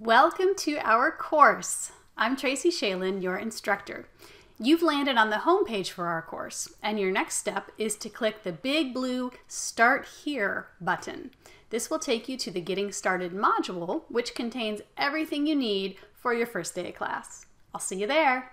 Welcome to our course. I'm Tracy Schaelen, your instructor. You've landed on the home page for our course, and your next step is to click the big blue Start Here button. This will take you to the Getting Started module, which contains everything you need for your first day of class. I'll see you there.